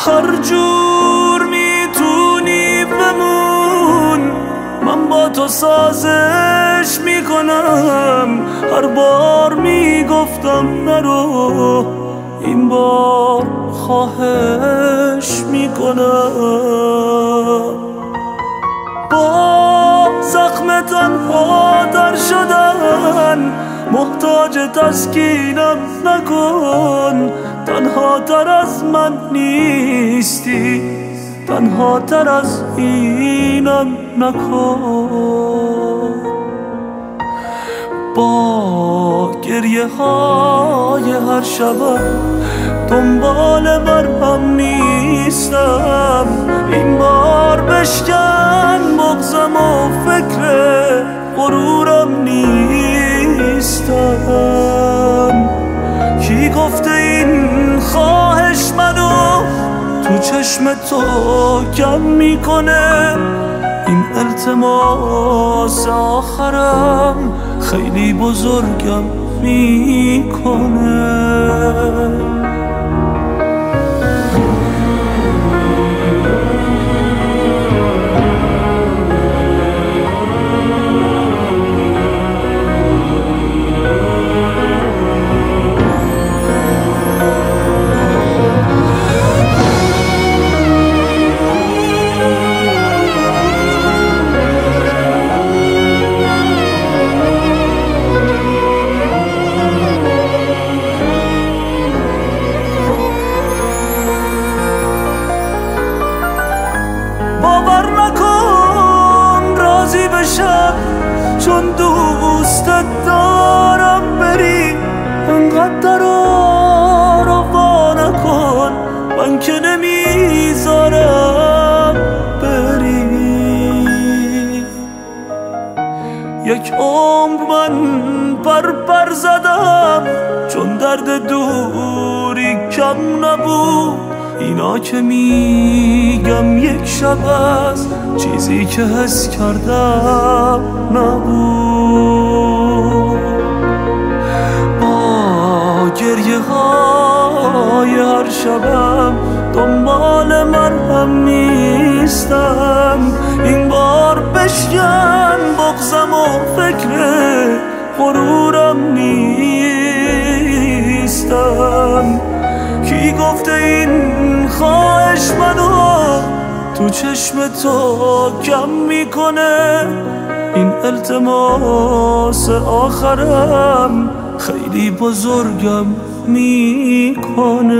هر جور می‌تونی بمون. من با تو سازش می‌کنم. هر بار می‌گفتم نرو. این بار خواهش می‌کنم. با زخم تنها در شدن محتاج تسکینم نکن. تنها تر از من نیستی. تنها تر از اینم نکن. با گریه های هر شبم دنبال برهم نیستم. این بار بشکن بغزم و چشم تو کم می‌کنه. این التماس آخرم خیلی بزرگم می‌کنه. بشم چون دوستت دارم بری انقدر رو نکن من که نمی‌ذارم بری. یک عمر من پر پر زدم چون درد دوری کم نبود. اینا که میگم یک شب از چیزی که حس کردم نبود. با گریه های هر شبم دنبال مرهم نیستم. این بار بشکن بغزم و فکر غرورم نیستم. کی گفته این خواهش منو تو چشم تو کم می‌کنه. این التماس آخرم خیلی بزرگم می‌کنه.